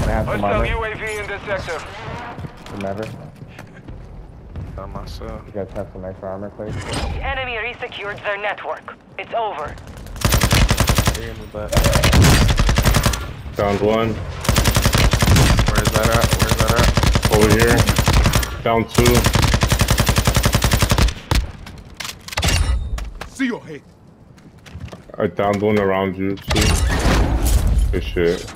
can I have some armor? UAV in this sector. Remember? By myself. You guys have some extra armor, please? The enemy resecured their network. It's over. Hear me back. Down one. Where's that at? Where's that at? Over here. Down two. See your head. I downed one around you too. Good shit.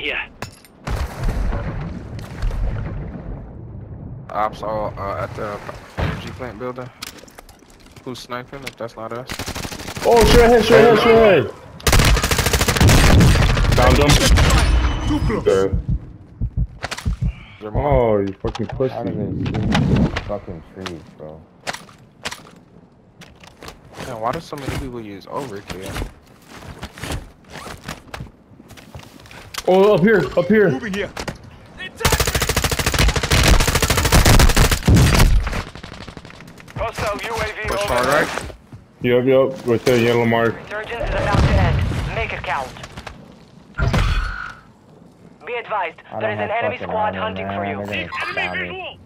Custom here. Ops all uh, at the energy plant building. Who's sniping if that's not us? Oh, straight ahead, straight ahead, straight ahead. Downed him. Too close. Dead. Is there more? Oh, you fucking How does pussy. it see these fucking trees, bro? Man, why do so many people use overkill? Oh, up here, up here. Moving here. Hostile UAV Push hard overhead. right? Yup, yup, right there, yellow mark. Resurgence is about to end. Make it count. Be advised, I there don't is an enemy squad armor, hunting for you. They're gonna stab me.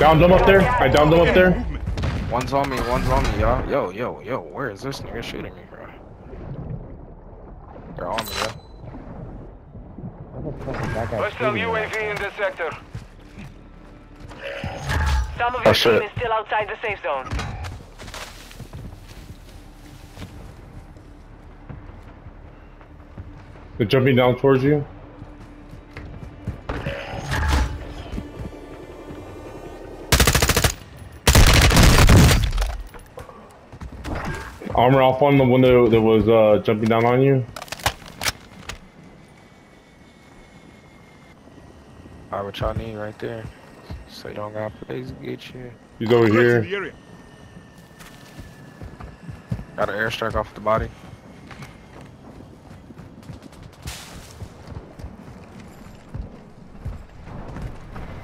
Downed him up there. I downed him up there. Movement. One's on me, one's on me, y'all. Yo, yo, yo, where is this nigga shooting me, bro? They're on me, yo. What the fuck is that guy Hostile shooting at? UAV in this sector. Some of Oh, your shit. team is still outside the safe zone. They're jumping down towards you. Armor off on the one that, that was uh, jumping down on you. Alright, what y'all need right there. So you don't got plays to get you. He's over Threats here. the area. Got an airstrike off the body.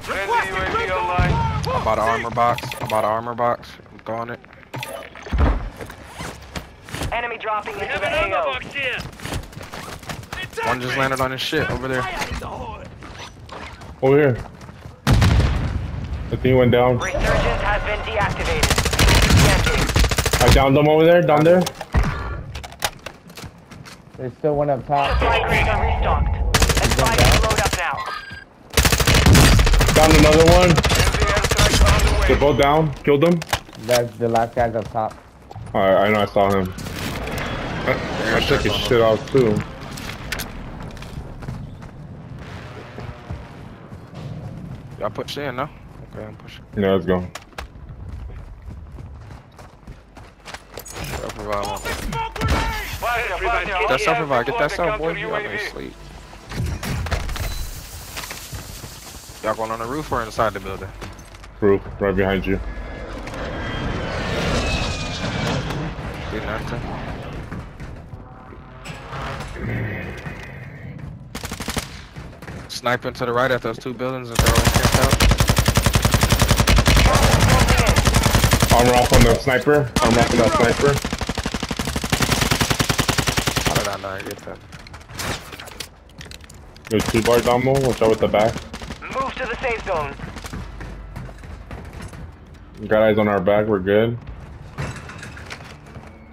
Friendly I bought an armor box. I bought an armor box. I'm throwing it. Enemy dropping into Have the an AO. box here. One just landed on his shit over there. Over here. The thing went down. Resurgence has been deactivated. I downed them over there, down there. There's still one up top. Supply crates are restocked. Advise to load up now. Downed another one. Friendly airstrike on the way. They're both down. Killed them. That's the last guy's up top. Alright, I know I saw him. I, took his shit out too. Y'all push in, no? Okay, I'm pushing. Yeah, let's go. Self revive. Fire, fire, Get that self revive. Get that self, boy. Y'all UAV. sleep. Y'all going on the roof or inside the building? Roof, right behind you. Nothing. Sniping to the right at those two buildings and throwing camped out. Armor off on the sniper. Armor off on that sniper. How did I not get that? There's two bars ammo. Watch out with the back. Move to the safe zone. Got eyes on our back. We're good.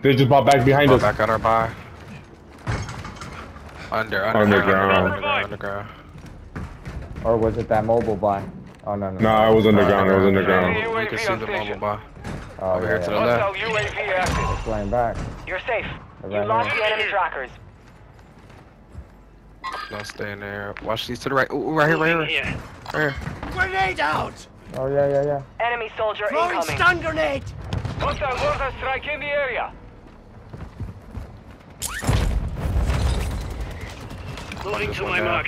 They just bought back behind Oh, us. back at our bar. Under, under, Underground. underground, underground, underground. Or was it that mobile buy? Oh, no, no. No, I was underground. I was underground. We can UAV see the mobile buy. Oh, over yeah, here to the left. Hostile UAV active. Flying back. You're safe. You lost the enemy trackers. Don't stay in there. Watch these to the right. Ooh, ooh, right here, right here. here. Right here. Grenade out. Oh, yeah, yeah, yeah. Enemy soldier Throwing incoming. stun grenade. Hostile mortar strike in the area. Moving This to my down. mark.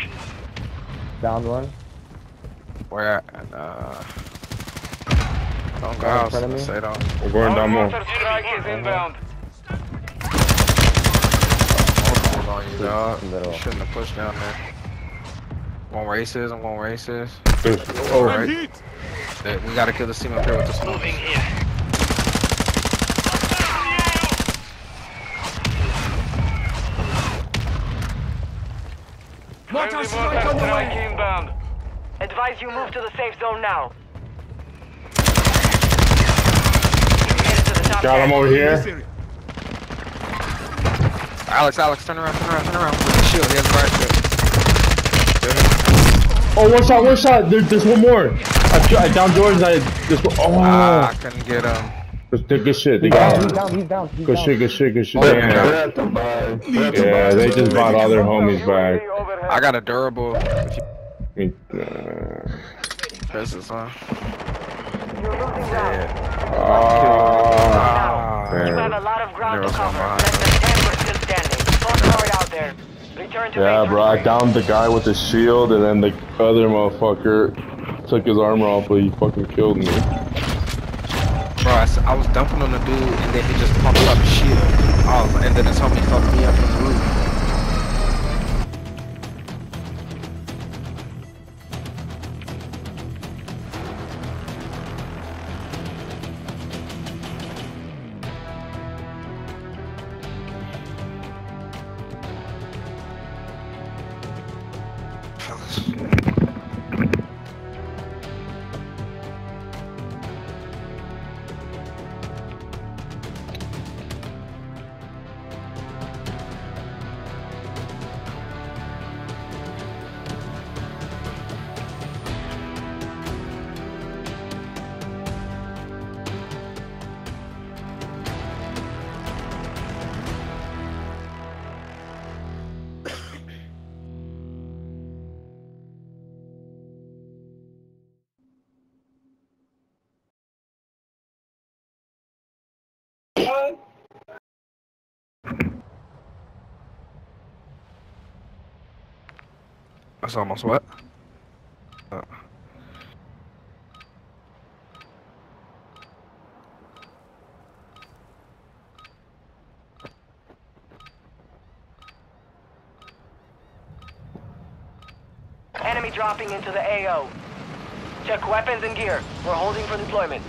Down one. Where at? And, uh. Don't go Right in out. front of me? Say don't. We're going down more. mortar strike is inbound. Hold on, you dog. You shouldn't have pushed down there. One races. I'm going races. There's- Oh, right. We gotta kill the team up here with the smoke. Moving here. Mortar strike on the way! inbound. Advise you move to the safe zone now. You made it to the top Got him over here. Alex, Alex, turn around, turn around, turn around. With the shield, he has a fire shield. Oh, one shot, one shot. There, there's one more. I, I down George. I just. Oh, Ah, I couldn't get him. Good- good, good shit. They He's got down, him. he's down, he's down, Good shit, good shit, good shit. Oh, Damn. Yeah. Yeah, they just bought all their homies back. I got a durable. If you uh, press this on. You're losing ground. ah, You have a lot of ground to There was one cover. Less than 10 were still standing. Don't out there. Return to Yeah, bro, I downed the guy with the shield, and then the other motherfucker took his armor off, but he fucking killed me. Bro, I, I was dumping on the dude, and then he just pumped up his shield. I and then his homie fucked me up in the roof. That's almost? Uh, Enemy dropping into the AO. Check weapons and gear. We're holding for deployment.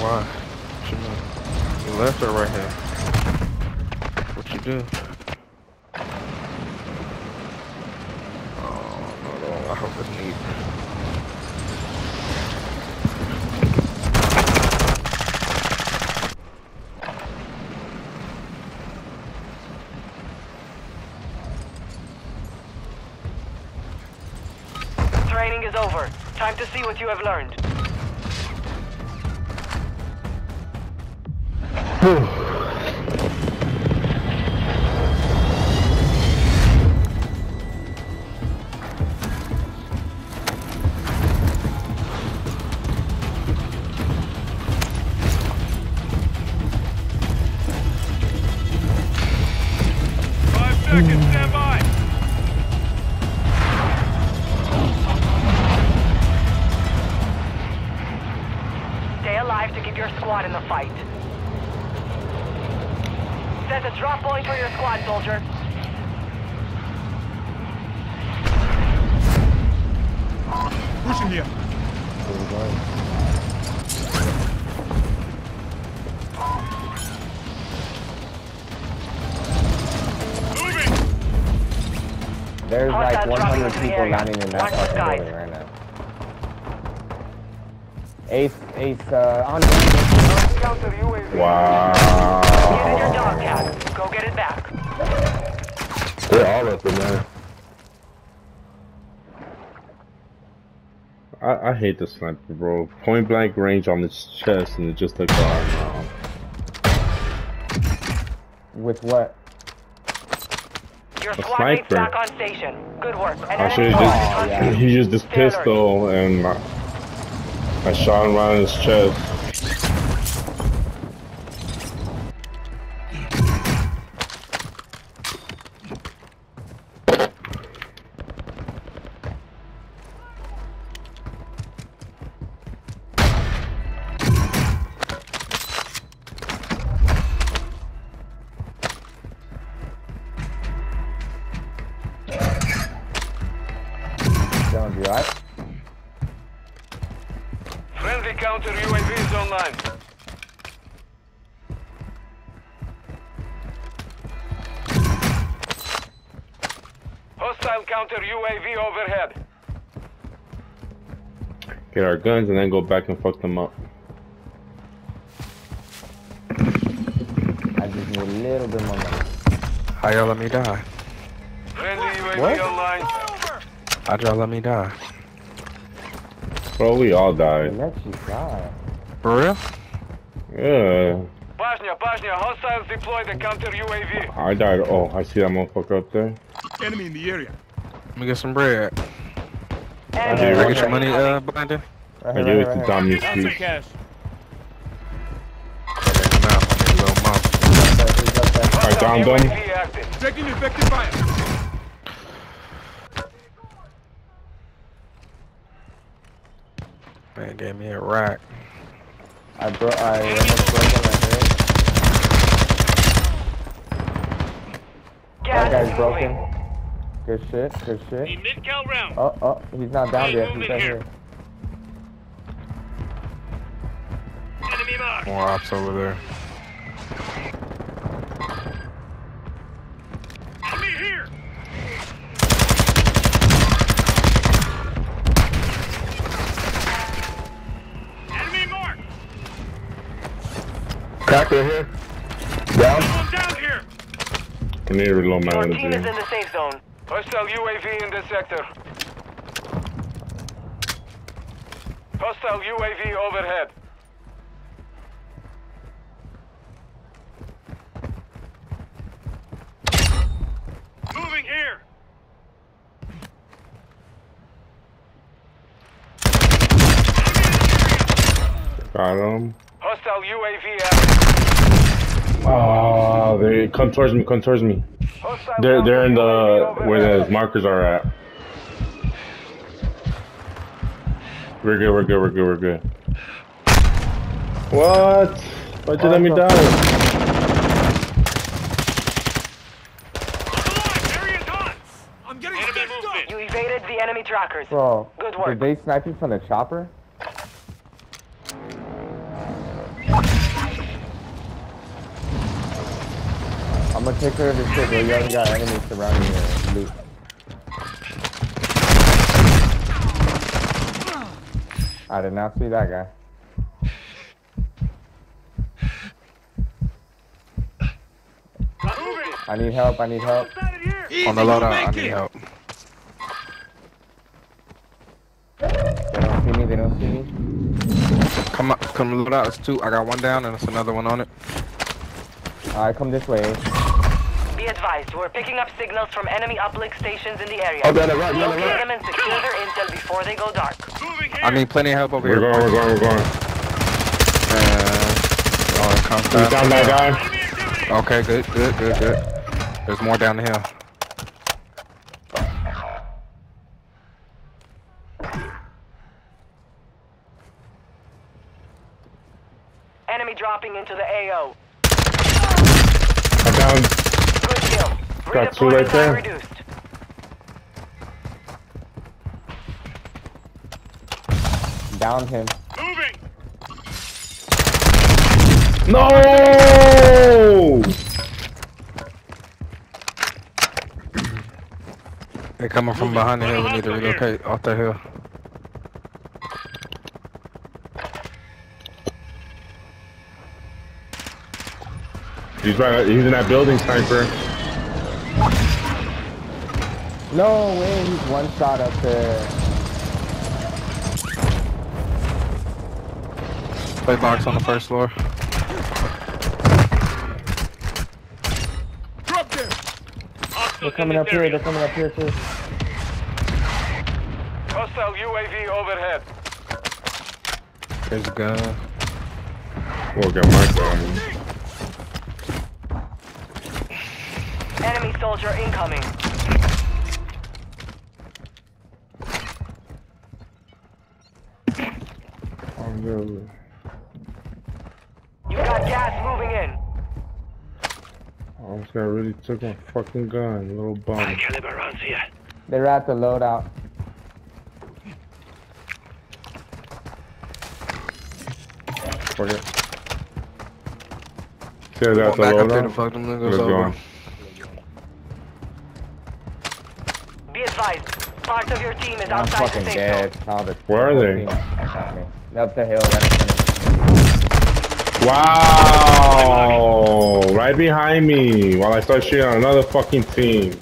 Why? What you mean? You left her right here? What you do? Oh, no, no, I hope it's neat. Training is over. Time to see what you have learned. I, I hate the sniper, bro. Point blank range on its chest, and it just took the armor off. With what? Your A squad sniper. back on station. Good work. An I should have just. on yeah. He used this pistol, and I, I shot him right in his chest. Get and then go back and fuck them up. I just need a little bit more money. How y'all let me die? Friendly What? online. How'd y'all let me die? Bro, we all It died. lets you die. For real? Yeah. Bashnia, Bashnia, hostiles deploy the counter UAV. I died. Oh, I see that motherfucker up there. Enemy in the area. Let me get some bread. Enemy Hey, I get your money, uh, Brandon? Right I here, gave it right to here, Tom right Got cash. Put it in I need a little mouth. here. He's up. I Hostile downed them. UAV active. Taking effective fire. Man, gave me a rack. I bro I almost broke him right here. That guy's broken. Good shit, good shit. mid-cal round. Oh, oh, he's not down yet. He's moving right here. More ops over there. Enemy here. Enemy mark. Cracker here. Down. Someone down here. I need to reload my Your team is in the safe zone. Hostile UAV in the sector. Hostile UAV overhead. Moving here. Got him. Hostile UAV active. Oh, ah, they come towards me. Come towards me. Hostile They're they're in the where overhead. the markers are at. We're good. We're good. We're good. We're good. What? Why'd you let me die? Area's hot. I'm getting Enemy stitched up. movement. You evaded the enemy trackers. Bro, Good work. did they snipe you from the chopper? I'm gonna take care of this shit, bro. You already got enemies surrounding your loot. I did not see that guy. I need help, I need help. Outside of here. On the loadout, I need help. They don't see me, they don't see me. Come up, come load out. It's two. I got one down and it's another one on it. Alright, come this way. Be advised, we're picking up signals from enemy uplink stations in the area. Oh, down the right, down the Locate right. them and secure their intel before they go dark. I need plenty of help over We're here. going. We're going. We're going. Uh, oh, it We fast. found that guy. Okay, good, good, good, good. There's more down the hill. Enemy dropping into the AO. I down. Good kill. Got two Redeployment right there. reduced. Down him. Moving. No! They're coming from behind the hill. We need to relocate off the hill. He's right. He's in that building, sniper. No way, he's one shot up there. Play box on the first floor. Drop there. They're coming up here, they're coming up here too. Hostile UAV overhead. There's a gun. Oh, got my gun. Enemy soldier incoming. Oh, no. You got gas moving in. Oh, this guy really took my fucking gun, little bum. Caliber rounds here. They're at the loadout. transporter. See, that's Going the back up there to loadout. fuck them niggas Let's go. over. Be advised, part of your team is I'm outside the fucking safe dead. zone. How the Where are they? Got. Up the hill, right in front of me. Wow! Right behind me while I start shooting on another fucking team.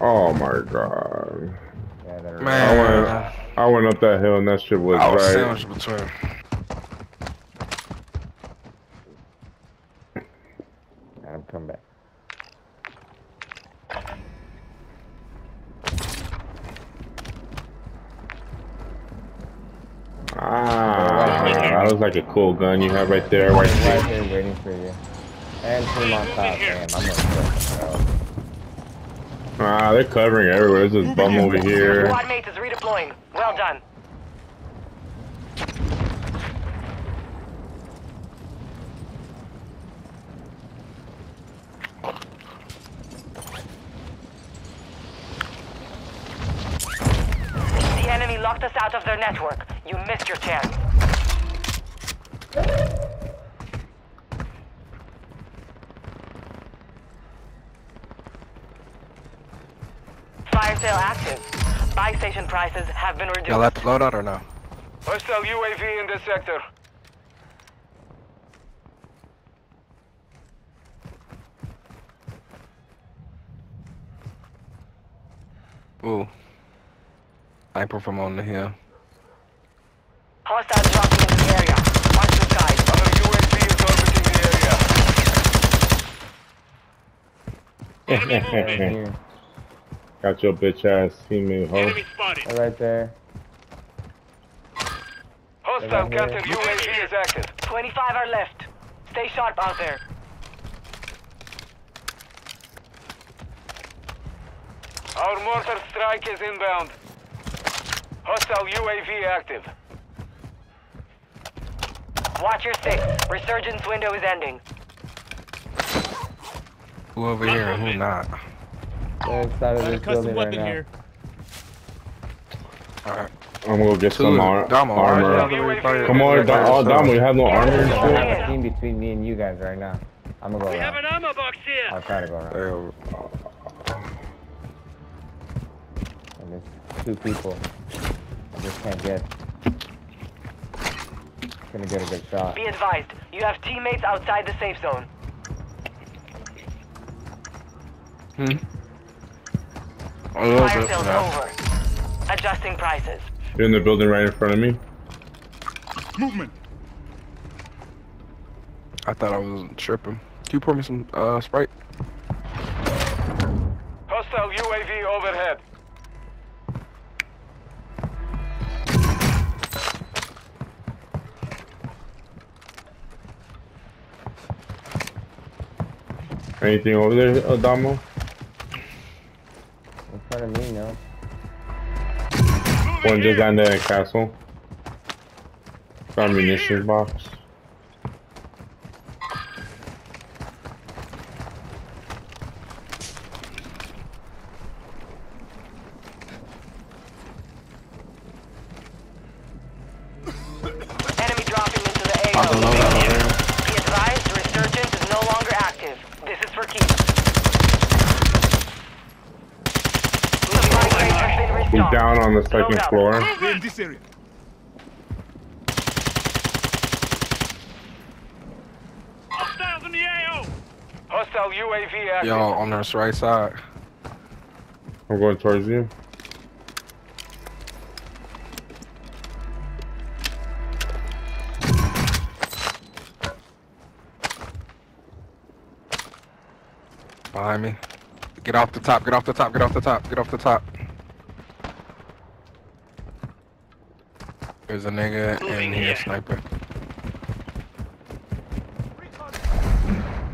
Oh my god. Yeah, they're I Man, went, I went up that hill and that shit was I was right. sandwiched between. I'm coming back. Ah, that looks like a cool gun you have right there, right Right there. there waiting for you. And team on top, damn, I'm gonna go. Ah, they're covering everywhere. There's this bum over here. Squad mate is redeploying. Well done. The enemy locked us out of their network. You missed your chance. Fire sale active. Buy station prices have been reduced. Y'all at the loadout or no? Hostile UAV in this sector. Ooh. Sniper from on the hill. Hostiles dropping into the area. Watch the skies. Our UAV is orbiting the area. Here, Got your bitch ass teammate, ho. they're right there. Hostile They're right counter. UAV is active. 25 are left. Stay sharp out there. Our mortar strike is inbound. Hostile UAV active. Watch your six. Resurgence window is ending. Who over here and who not? They're inside of this building right now. Alright. I'm gonna go get some Two, ar- Damo, armor. armor. Come on, Da- oh, Damo, you have no armor and I shit? have a team between me and you guys right now. I'm gonna go around. an ammo box here. I'll try to go around. There- And there's two people. I just can't get. Gonna get a good shot. Be advised, you have teammates outside the safe zone. Hmm? A little Fire bit. sale's yeah. over. Adjusting prices. You're in the building right in front of me. Movement. I thought I was tripping. Can you pour me some uh Sprite? Hostile UAV overhead. Anything over there, uh, One just there at castle. Got a munitions box. Down on the Load second up. floor. We're in this area. Hostiles in the AO. Hostile UAV active. Yo, on this right side. I'm going towards you. Behind me. Get off the top, get off the top, get off the top, get off the top. There's a nigga in here sniper.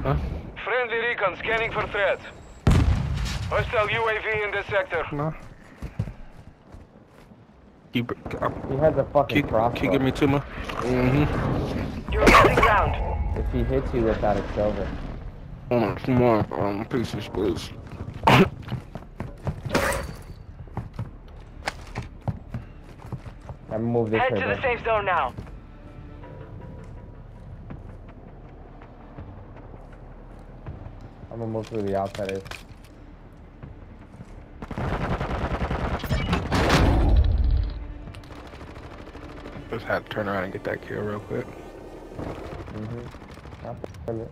Huh? Friendly recon scanning for threats. Hostile UAV in this sector. No. Keep, uh, He has a fucking can, can you give me two more? Mm-hmm. You're losing ground. If he hits you with that, it's over. Um, two more um, pieces, please. I'm move this Head to the safe zone now. I'm gonna move through the outsiders. Just had to turn around and get that kill real quick. Mm-hmm. it.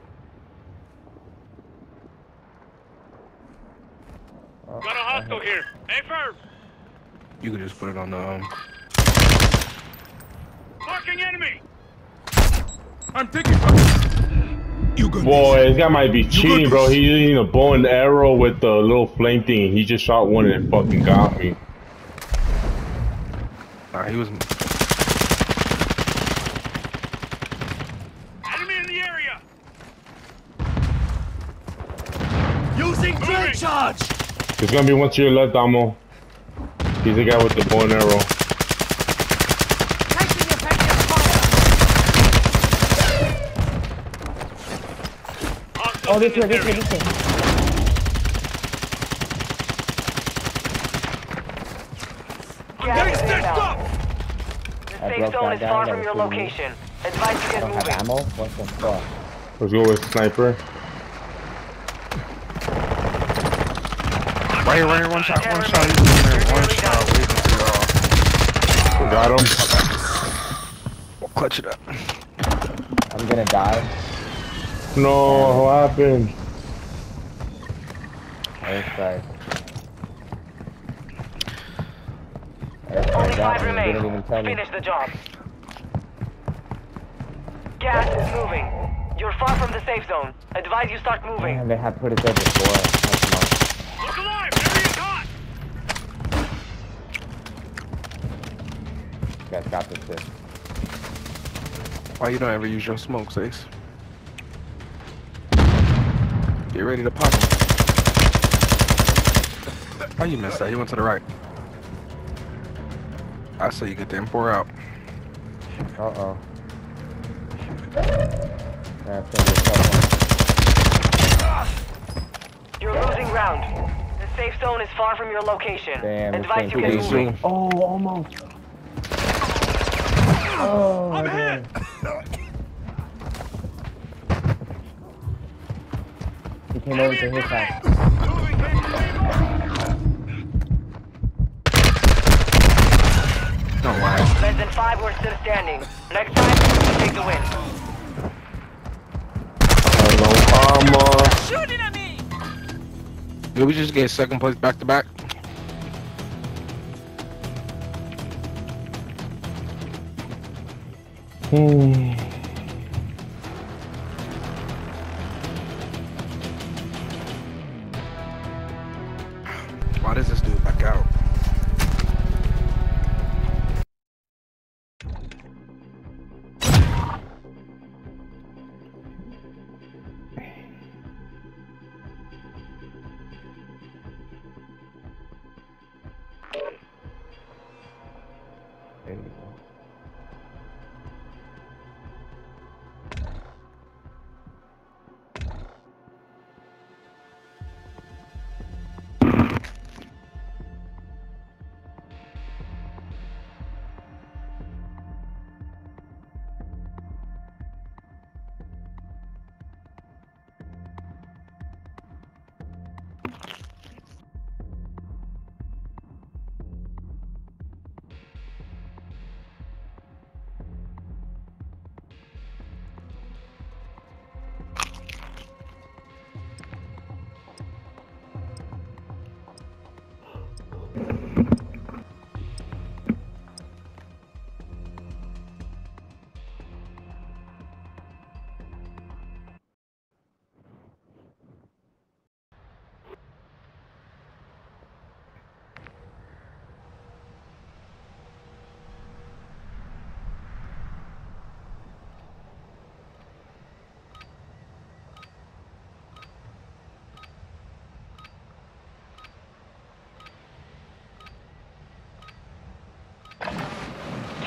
Oh, Got a hostile here. Hey, firm. You can just put it on the um, Marking enemy. I'm taking fire. You got Boy, this. this guy might be cheating, bro. He's using a bow and arrow with the little flame thing. He just shot one and it fucking got me. Nah, he was. Enemy in the area. Using Moving. charge. There's gonna be one to your left, Amo. He's the guy with the bow and arrow. Oh, this way, this way, this way. I'm getting stitched up. The I safe broke zone that is guy far that from was your shooting me. location. Advise you I get don't have moving. ammo. What the fuck? Let's go with sniper. Right here, right here, one shot, one shot. He's in there, one shot. Waiting for y'all. Got him. We'll clutch it up. I'm gonna die. No, what happened? Airstrike. Only Airstrike got five remain. Didn't even tell. Finish the job. Gas is moving. You're far from the safe zone. Advise you start moving. Man, they had put it there before. Next month. Look alive. Area's hot. You guys got this shit. Why you don't ever use your smokes, Ace? Get ready to pop him. How you missed that? He went to the right. I say you get the M4 out. Uh oh. Yeah, it's gonna be a tough one. You're losing ground. The safe zone is far from your location. Damn, this Advise thing you get Please moving. Oh, almost. Oh, my hit. Came over to his house. Moving, Don't lie. Less than five, we're still standing. Next time, we take the win. Hello, armor. Did we just get second place back to back? Hmm.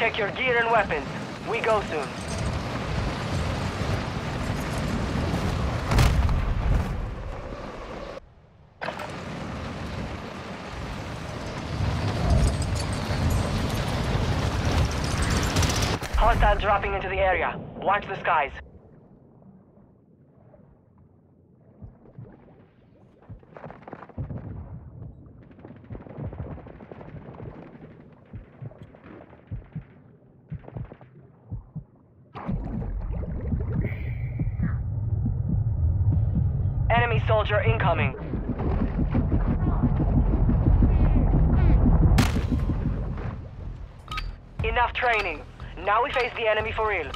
Check your gear and weapons. We go soon. Hostile dropping into the area. Watch the skies. Enemy soldier incoming. Enough training. Now we face the enemy for real.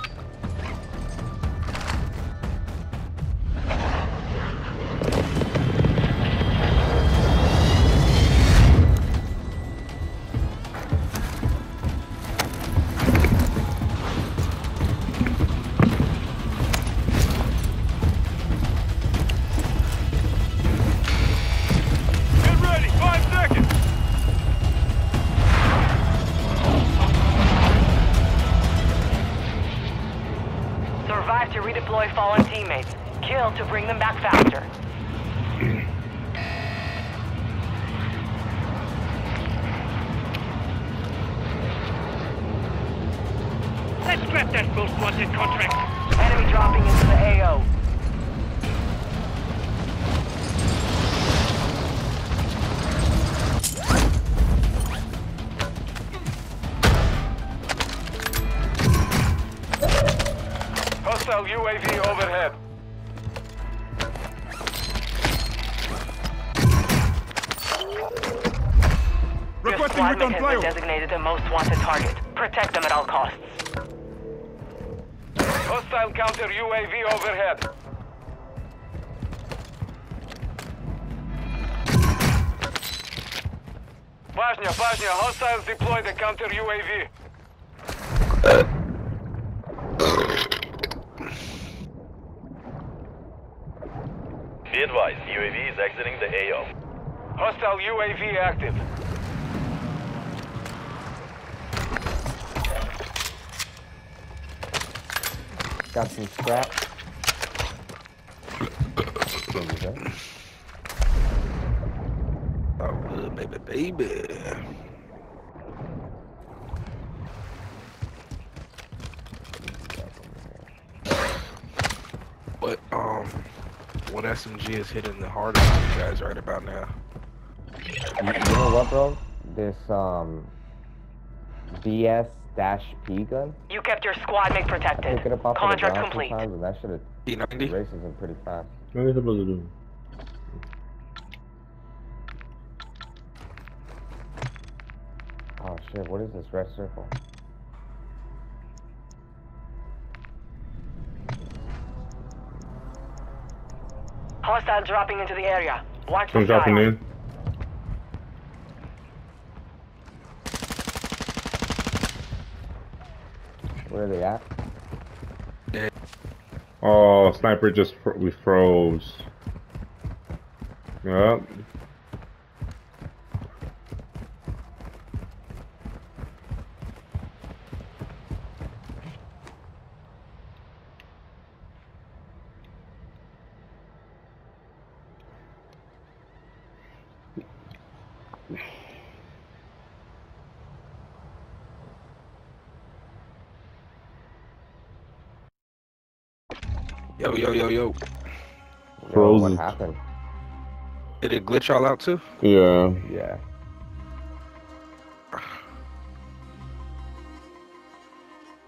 To bring them back faster. Let's scrap that most wanted contract. Enemy dropping into the AO. Hostile UAV overhead. Requesting squad recon mate has been flyover. designated the most wanted target. Protect them at all costs. Hostile counter UAV overhead. Важня, важня. Hostiles deploy the counter UAV. Be advised, UAV is exiting the AO. Hostile UAV active. Got some scrap. There you go. Oh, good, baby, baby. But um, what SMG is hitting the hardest on you guys right about now? You, you know what, bro? This um BS dash P gun. You kept your squad mate protected. Pick it up off Contract of the ground complete. sometimes, and that should have P90. races them pretty fast. What are you supposed to do? Oh shit! What is this red circle? Hostile dropping into the area. Watch the Someone's dropping in. Where are they at? Oh, sniper just we froze. Yep. Did it glitch y'all out too? Yeah. Yeah.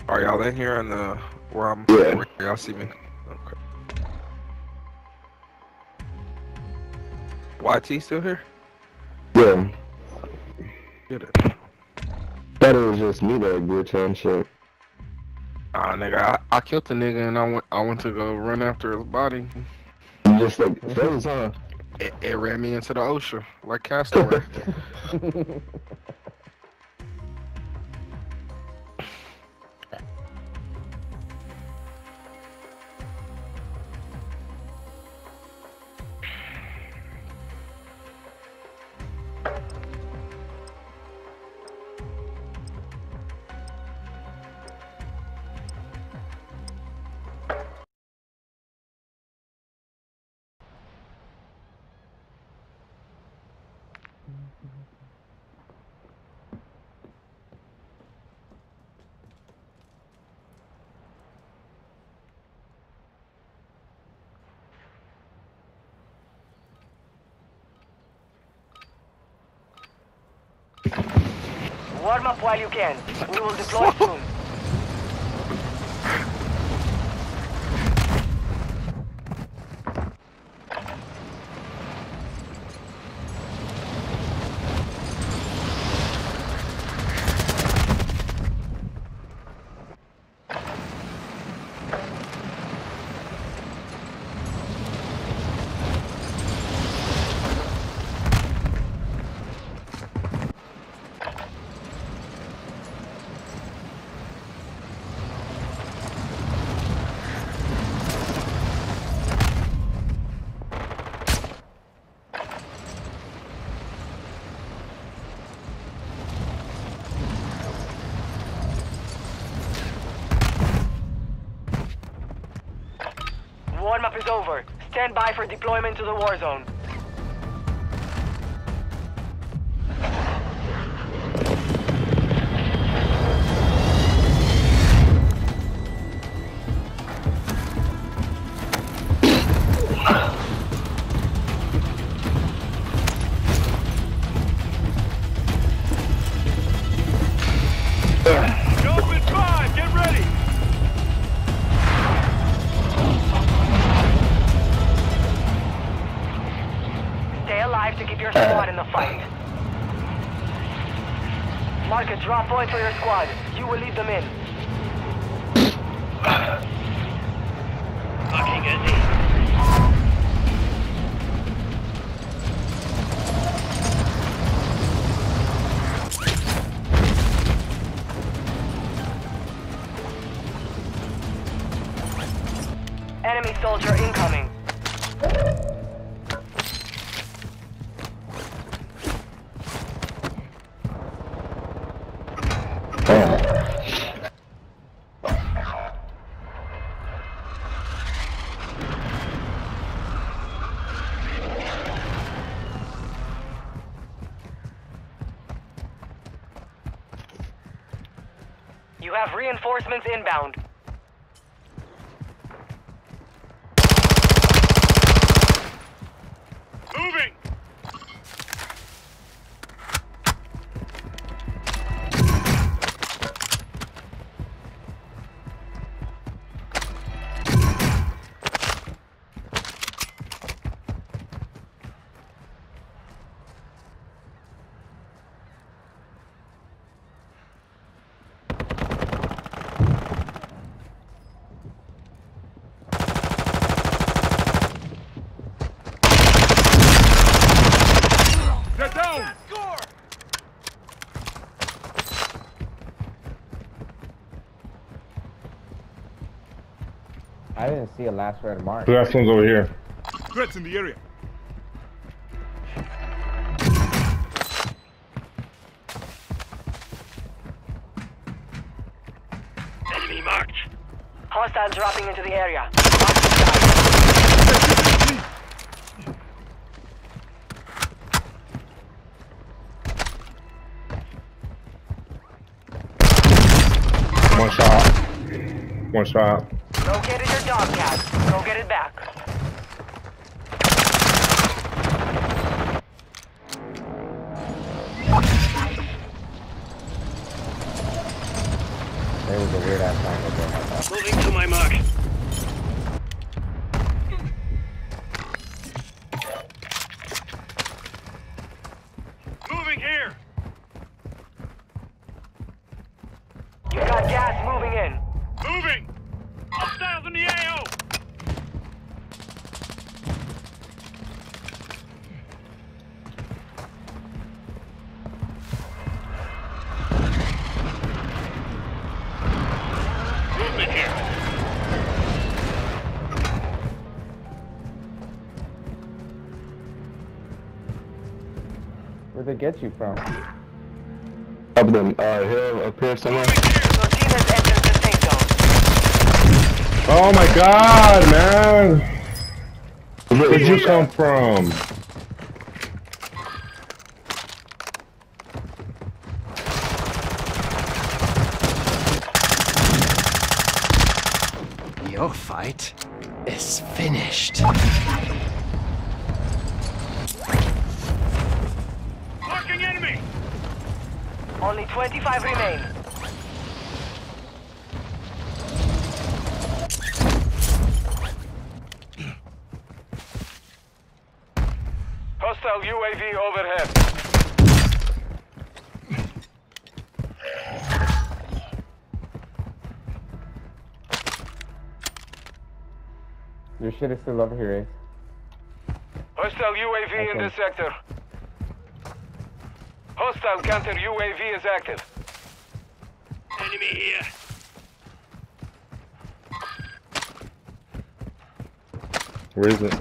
Are y'all in here in the where I'm? Yeah. Where y'all see me? Okay. YT still here? Yeah, Get it. thought it was just me that glitch on shit. Ah, nigga, I, I killed the nigga and I went I went to go run after his body. You just like froze, huh? It, it ran me into the ocean like castaway. Warm up while you can. We will deploy soon. Stand by for deployment to the war zone. Drop point for your squad. You will lead them in. Fucking easy. Reinforcements inbound. Moving! Get down! I didn't see a last red mark. The last one's over here. Threats in the area. Enemy marked. Hostile dropping into the area. One shot. One shot. Get you from? Up them, uh, hill up here somewhere. Your team has entered the safe zone. Oh my god, man! Where did you come from? Your shit is still over here, Ace. Hostile UAV in Okay. this sector. Hostile counter UAV is active. Enemy here. Where is it?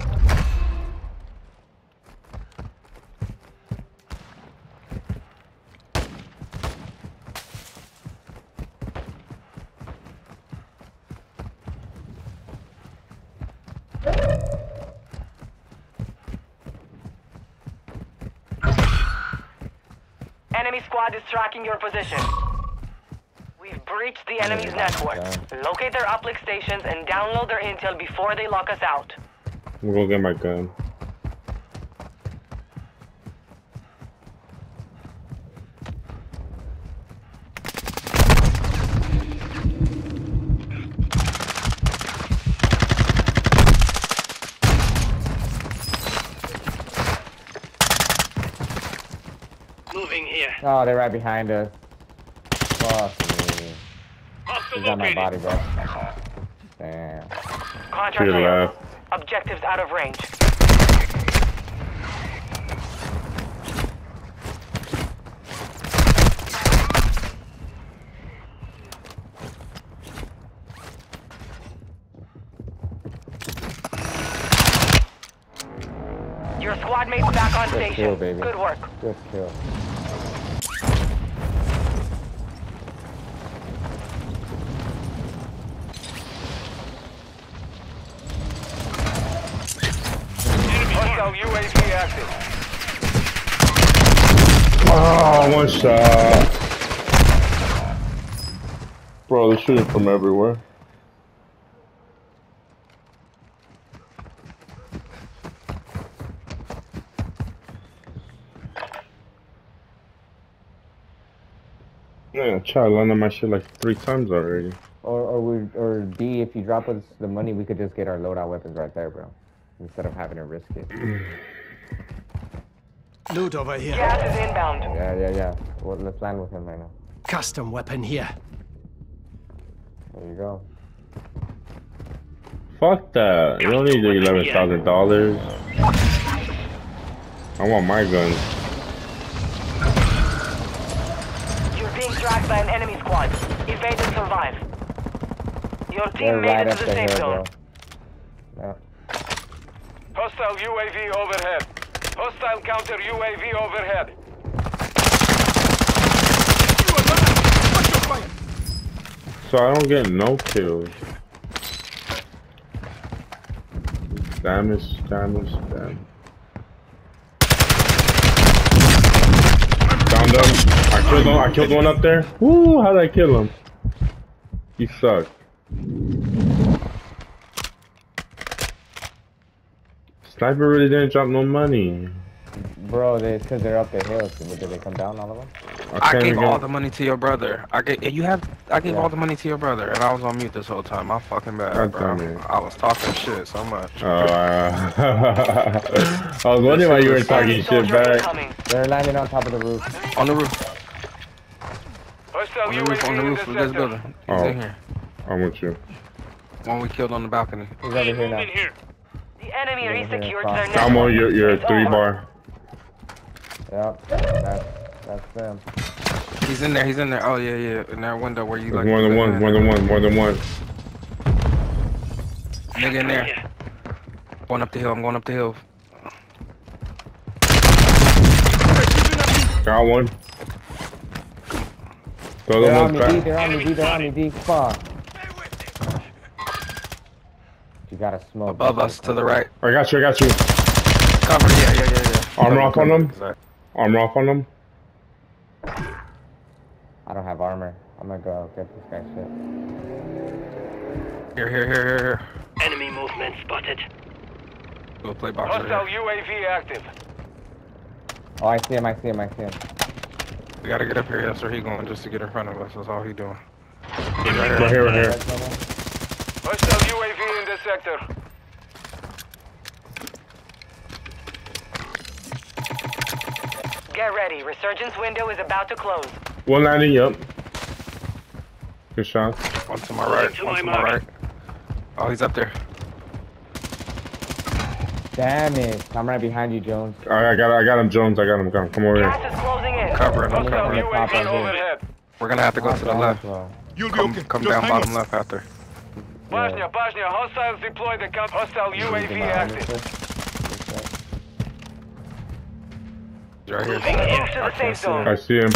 enemy squad is tracking your position. We've breached the enemy's network. Locate their uplink stations and download their intel before they lock us out. I'm gonna go get my gun. Oh, they're right behind us. Fuck me. Hostile He's on my body, bro. Damn. Contract failed. left. Objectives out of range. Your squad mate's back on Good station. kill, baby. Good work. Good kill. Oh, one shot. Bro, they're shooting from everywhere. Yeah, child landed my shit like three times already. Or or we or D, if you drop us the money, we could just get our loadout weapons right there, bro. Instead of having to risk it. Loot over here. Gas is inbound. Yeah, yeah, yeah. Well, let's land with him right now. Custom weapon here. There you go. Fuck that. You don't need the eleven thousand dollars. I want my gun. You're being tracked by an enemy squad. Evade and survive. Your They're team made right it to the the safe zone. bro. Hostile UAV overhead. Hostile counter UAV overhead. So I don't get no kills. Damage, damage, damage. Found him. I killed him. I killed one up there. Woo! How did I kill him? He sucked. Sniper really didn't drop no money. Bro, they because they're up the hill. So did they come down, all of them? I can't gave even- all the money to your brother. I gave you have. I gave Yeah. all the money to your brother, and I was on mute this whole time. I'm fucking bad, God bro. I was talking shit so much. Oh, uh, I was wondering why you were talking shit soldier back. They're landing on top of the roof. On the roof. Hostile On the roof. On UAV the in roof the of this building. He's Oh. in here. I'm with you. One we killed on the balcony. He's over here now. Moving enemy Yeah, yeah, resecured their network. I'm on your your It's three over. bar. Yep. That's that's them. He's in there. He's in there. Oh yeah, yeah. In that window where you There's like. more than one, more than one, more than one. Nigga in there. Going up the hill. I'm going up the hill. Got one. The other They're on one's me, D. They're on me, D. They're on me, D. Fuck. You gotta smoke. Above us to the right. I got you, I got you. Cover. Yeah, yeah, yeah, yeah. Armor off on them? Exactly. Armor off on them. I don't have armor. I'm gonna go get this guy shit. Here, here, here, here, here. Enemy movement spotted. We'll play box right Hostile here. UAV active. Oh, I see him. I see him. I see him. We gotta get up here. That's where he going, just to get in front of us. That's all he doing. Right here, right here. Red level. Hostile UAV in the sector. Get ready. Resurgence window is about to close. One landing, up. Good shot. One to my right. to One my to my mark. right. Oh, he's up there. Damn it! I'm right behind you, Jones. I, I got, I got him, Jones. I got him. Come, come over here. Gas is closing in. Cover him. I'm Hostile covering him. Top UAV right here. overhead. We're gonna have to go to the left. Well, Come, come down bottom left after. Bosnia, Bosnia, hostiles deploy the count. Hostile UAV active. He's right here. Move to the safe see zone. I see him.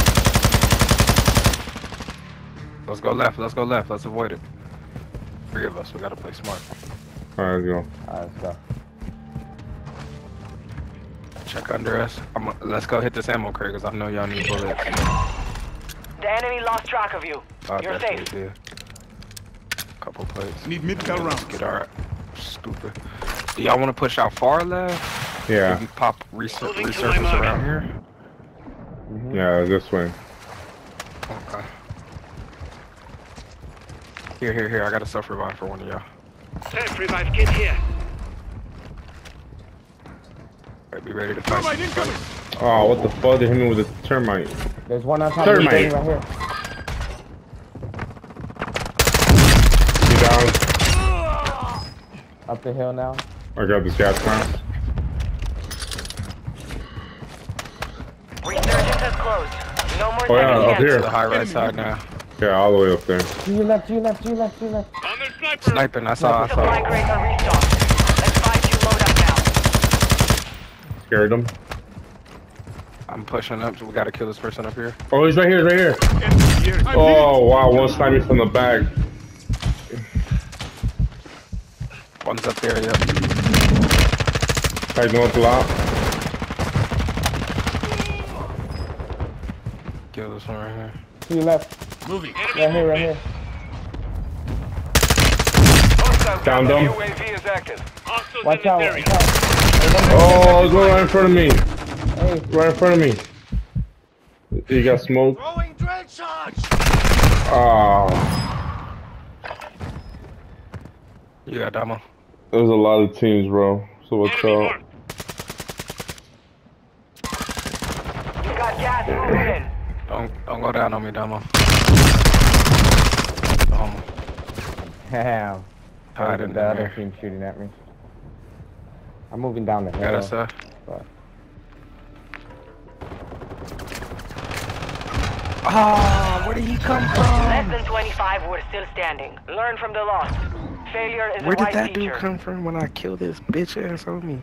Let's go left. Let's go left. Let's avoid it. Three of us. We gotta play smart. All right, let's go. Alright, let's go. Check under us. I'm, let's go hit this ammo crate because I know y'all need bullets. The enemy lost track of you. I You're safe. did. Couple plates. Need medical rounds. Get our stupid. Do y'all want to push out far left? Yeah, Maybe pop resur Moving resurface my mark. around here. Mm-hmm. yeah, this way. Okay. Here, here, here. I got a self revive for one of y'all. Self revive kit here. Alright, be ready to fight. Thermite incoming. Oh, what the fuck? They hit me with a termite. There's one on top of me right here. He down. Up the hill now. I got this gas mask. Resurgence has closed. No more Oh, yeah, up here. To the high right side now. Yeah, all the way up there. To your left, to your left, to your left, to your left. On the sniper. Sniping, I saw, I Supply saw. crates are restocked. Let's find you load up now. Scared him. I'm pushing up, so we gotta kill this person up here. Oh, he's right here, right here. Enemy here. I'm Oh, wow, one sniping from the back. One's up there, yep. Tied north lot. Kill this one right here. To your left. Moving. Right here, right here. Hostile Down, counter down. UAV is active. Hostiles Watch out, watch out. Oh, it's right in front of me. Hey, Right in front of me. You got smoke. Throwing drill charge. Oh, You got Damo. There's a lot of teams, bro. So what's Enemy up? marked. You got gas moving. Don't don't go down on me, Damo. Um, damn. hide the in other there. team shooting at me. I'm moving down the hill. Got us, uh. but- Ah, where did he come from? Less than 25 were still standing. Learn from the loss. Failure is Where a did that teacher. dude come from when I killed this bitch ass on me?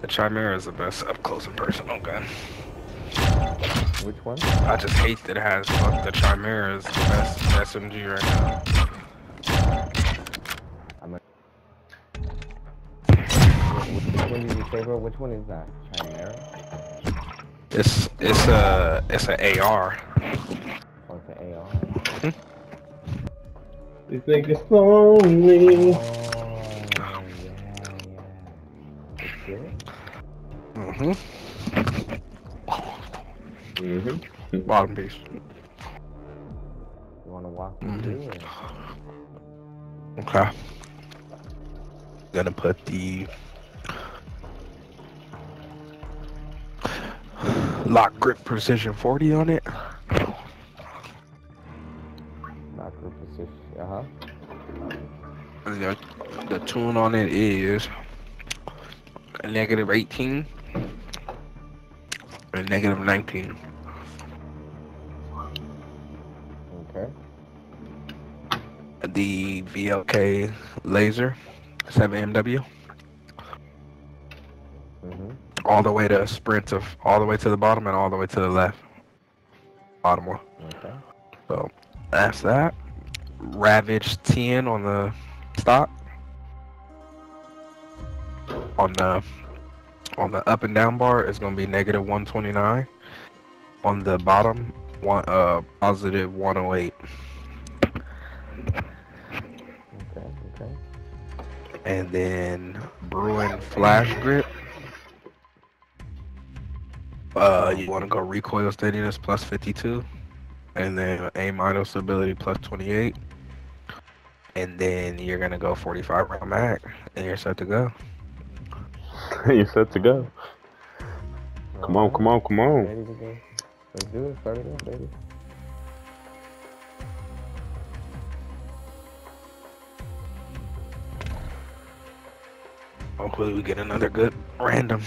The Chimera is the best up close and personal gun. Which one? I just hate that it has fuck the Chimera is the best SMG right now. I'm. Which one did you say, bro? Which one is that? Chimera? It's it's a it's a AR. Or it's an AR? You think it's lonely? Yeah, yeah. Mm-hmm. Mm-hmm. Bottom piece. You wanna walk me Mhm. through it? Okay. Gonna put the lock grip precision 40 on it. Position. Uh-huh. The, the tune on it is a negative 18 and negative 19. Okay. The VLK laser 7MW Mm-hmm. all the way to sprint of all the way to the bottom and all the way to the left. Bottom one. Okay. So that's that. Ravage 10 on the stock. On the on the up and down bar is gonna be negative 129. On the bottom, one uh positive 108. Okay. Okay. And then Bruen flash grip. Uh, you want to go recoil steadiness plus 52, and then aim idle stability plus 28, and then you're gonna go 45 round back, and you're set to go. You're set to go. Come on, come on, come on. Ready to go? Let's do it. Start it up, baby. Hopefully, we get another good random.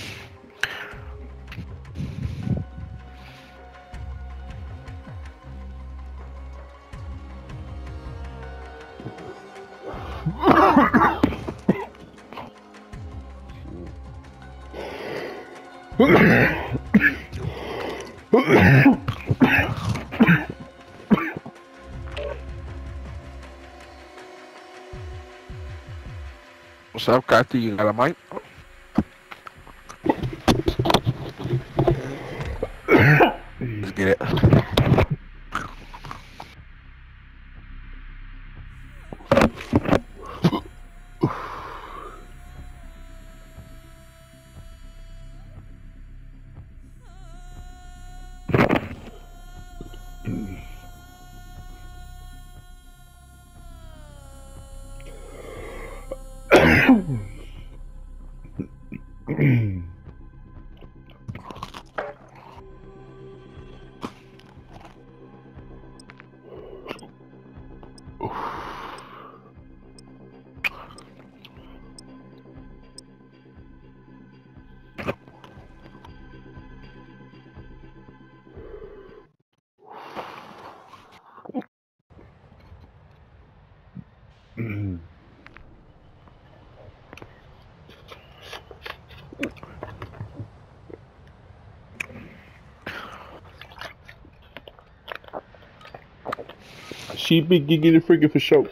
What's up, Kathy? You got a? She be gigging the freaking for show.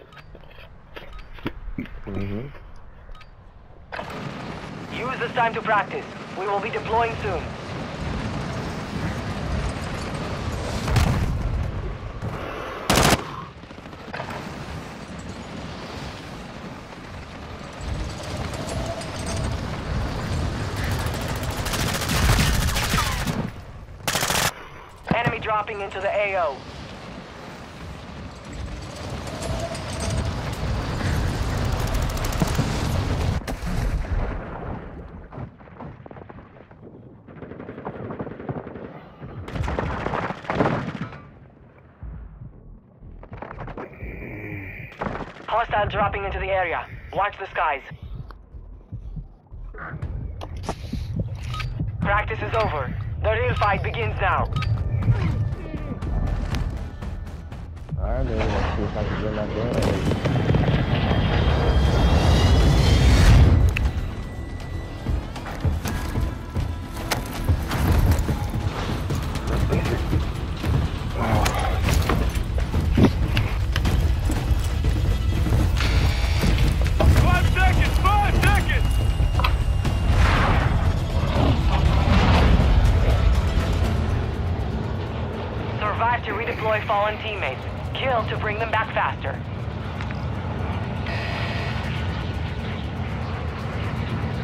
Mm-hmm. Use this time to practice. We will be deploying soon. Into the AO. Hostile dropping into the area. Watch the skies. Practice is over. The real fight begins now. Alright. Let's see if I can get my Survive to redeploy fallen teammates. Kill to bring them back faster.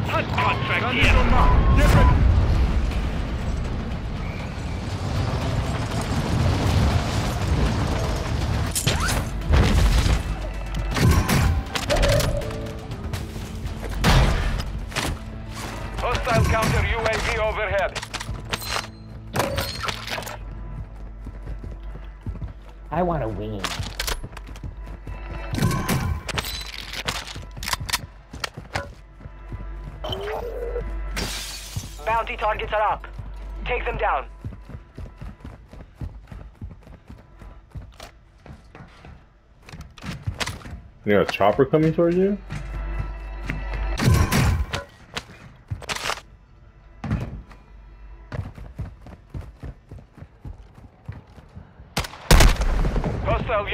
Hunt contract here. Hostile are up. Take them down. You got a chopper coming towards you?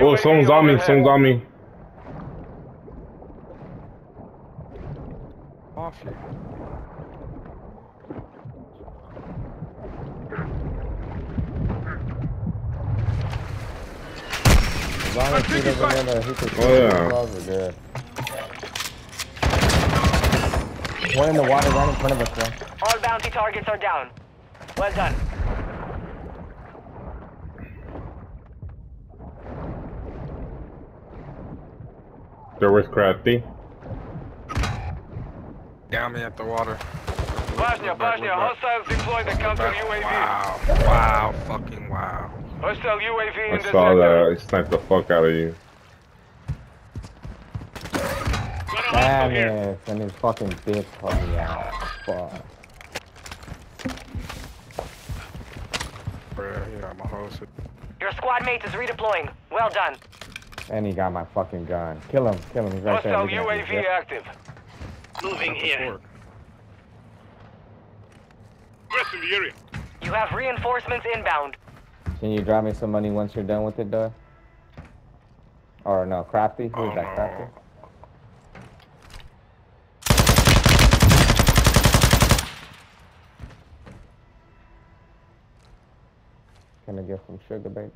Oh, UAV someone's on me. overhead. Someone's on me. Off you. As long as he doesn't want to hit the Oh, yeah. gloves, we're. One in the water right in front of us, bro. All bounty targets are down. Well done. There was crafty. Down me at the water. Bosnia, Bosnia, hostiles deploy the counter UAV. Wow. Wow. Fucking wow. Hostile UAV I in the saw sector. that. I sniped the fuck out of you. Got a Damn here. it. And his fucking bitch called me out. Fuck. Bruh, yeah, my host. Your squad mate is redeploying. Well done. And he got my fucking gun. Kill him. Kill him. He's right there. Hostile looking at me. UAV Yep. active. Moving here. Pressing the area. You have reinforcements inbound. Can you drop me some money once you're done with it, though? Or no, Crafty? Who's Oh, that. Crafty? Can I get some sugar, baby?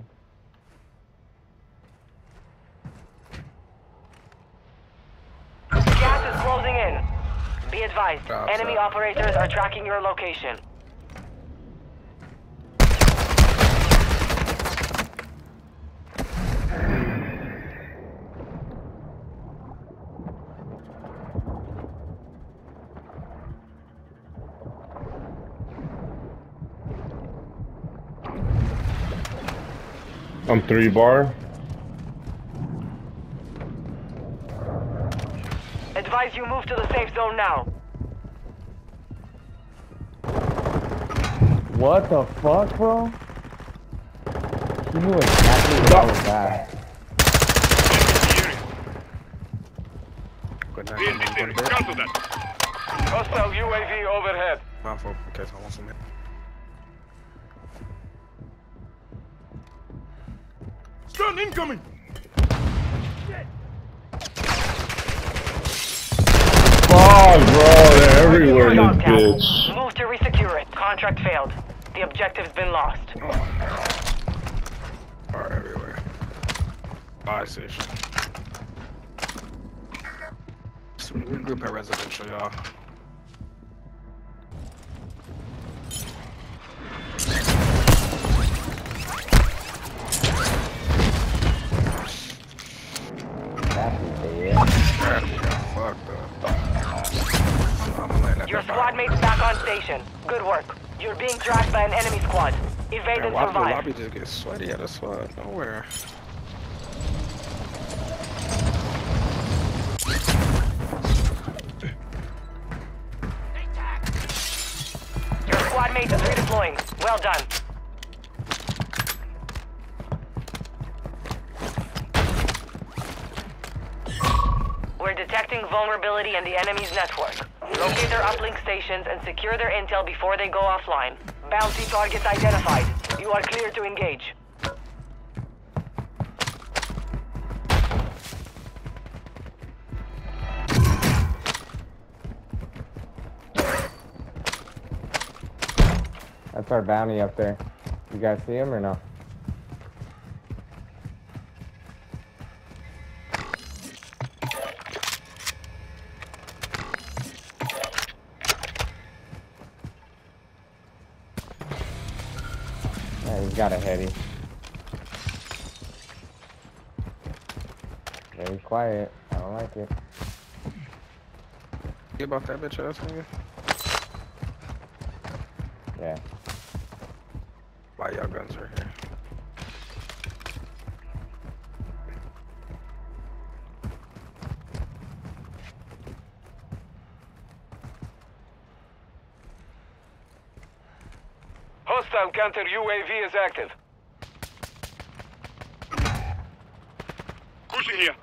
Gas is closing in. Be advised, Stop, enemy stop. operators are tracking your location. I'm three bar. Advise you move to the safe zone now. What the fuck, bro? He knew exactly what I was at. Good night. Be in this I'm area. going to bed. Cancel that. Hostile UAV overhead. My fault, in case I want some. Stun incoming. Fuck, bro, they're everywhere in this Dogtown. bitch. Move to resecure it. Contract failed. The objective's been lost. Oh. Are everywhere. Buy station. So group at residential, y'all. That's dead. That got fucked up. I'm gonna let that Your squad mate's back on station. Good work. You're being tracked by an enemy squad. Evade Man, and why did the survive. lobby just get sweaty at a spot? Nowhere. Your squad mate is redeploying. Well done. We're detecting vulnerability in the enemy's network. Locate their uplink stations and secure their intel before they go offline. Bounty targets identified. You are clear to engage. That's our bounty up there. You guys see him or no? He's got a heady. Very quiet. I don't like it. Get about that bitch ass nigga. Yeah. Why y'all guns are here? Hostile counter UAV is active. Pushing here.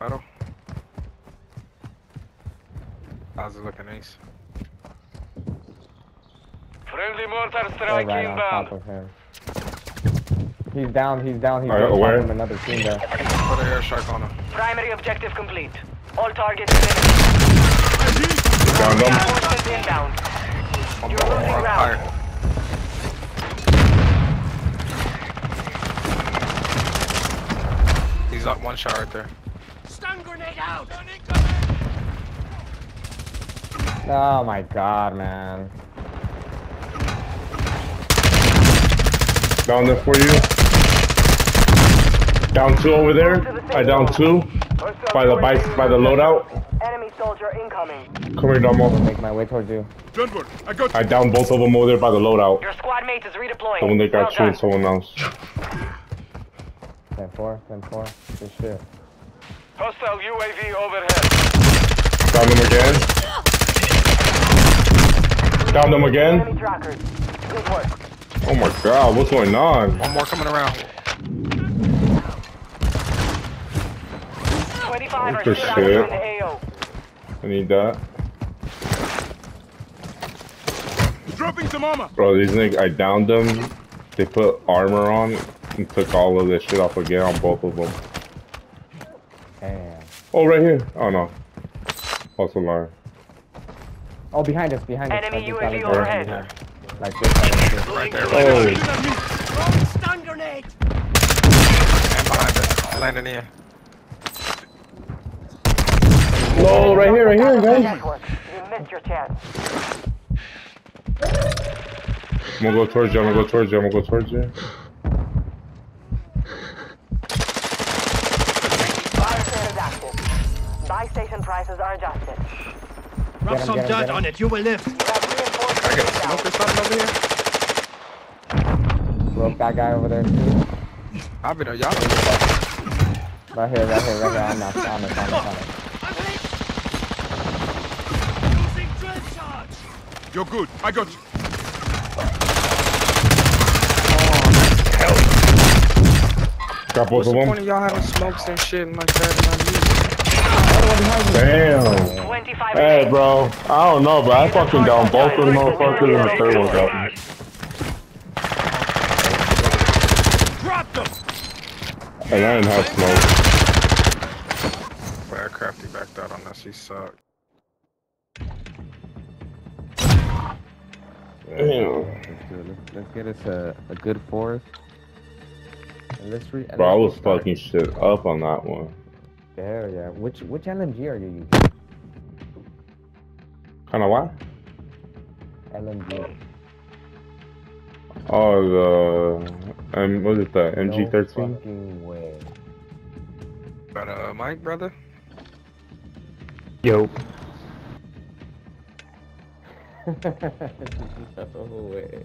Metal. How's it looking, Ace? Friendly mortar They're strike right on inbound. top of him. He's down, he's down, he's Alright, on where? another team there. Put an airstrike on him. Primary objective complete. All targets finished. Down them. Reinforcements inbound. One You're more, losing more ground. higher. He's up one shot right there. Stun grenade out. Oh my god, man. Down there for you. Down two over there. I down two. By the bike, by the loadout. Enemy soldier incoming. Come here, Domo. Make my way towards you. Don't. I got I down both of them over there by the loadout. Your squad mate is redeploying. The one that got well shooting done. someone else. 10-4, 10-4. Good shit. Hostile UAV overhead. Down them again. Down them again. Enemy trackers. Good work. Oh my god, what's going on? One more coming around. 25 are Good still active shit. in the AO. I need that. dropping some armor. Bro, these niggas, I downed them. They put armor on and took all of this shit off again on both of them. Damn. Oh, right here. Oh no. False alarm. Oh, behind us, behind us. Enemy like this, UAV overhead. Like this, like this. Right there, Oh, stun grenade! and behind us. Landing in. No, right here, right here, guys. You missed your chance. I'm gonna go towards you. I'm gonna go towards you. I'm gonna go towards you. Fire sale is active. Buy station prices are adjusted. Rub some get him, dirt get him. on it, you will live. You have reinforcements I got inbound. smoke or something over here? Broke that guy over there too. I'll be there, y'all. Right here, right here, right here. I'm not, On us, on us, on us, on us. Losing drill charge! You're good. I got you. Got both What's of the them. point of y'all having smokes and shit and like that Damn. 25 Hey, bro. I don't know, but I fucking down both of them motherfuckers and the third one got me. Drop them! And I didn't have smoke. my music? Crafty backed out on us. He sucked. Damn. Let's. Let's, let's get us a, a good fourth. And let's re- and Bro, I let's was restart. fucking shit up on that one. Hell yeah. Which which LMG are you using? Kinda what? LMG. Oh, the. Um, what is it, the No MG13? fucking way. Got a uh, mic, brother? Yo. no way.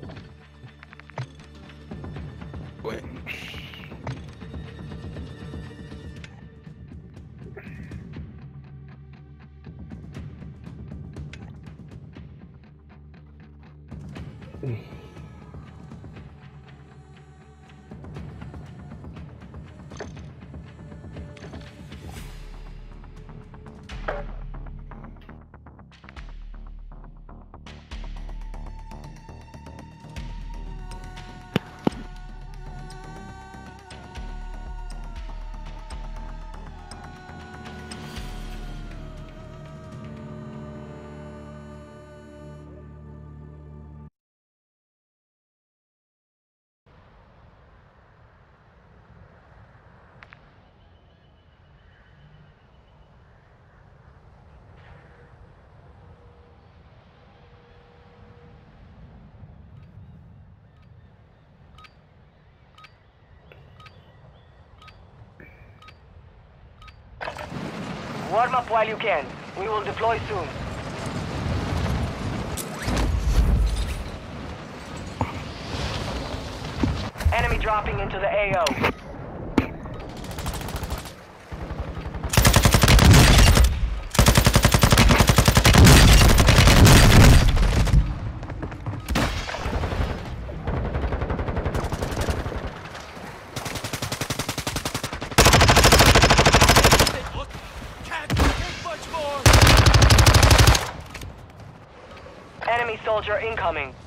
Warm up while you can. We will deploy soon. Enemy dropping into the AO. Soldier incoming.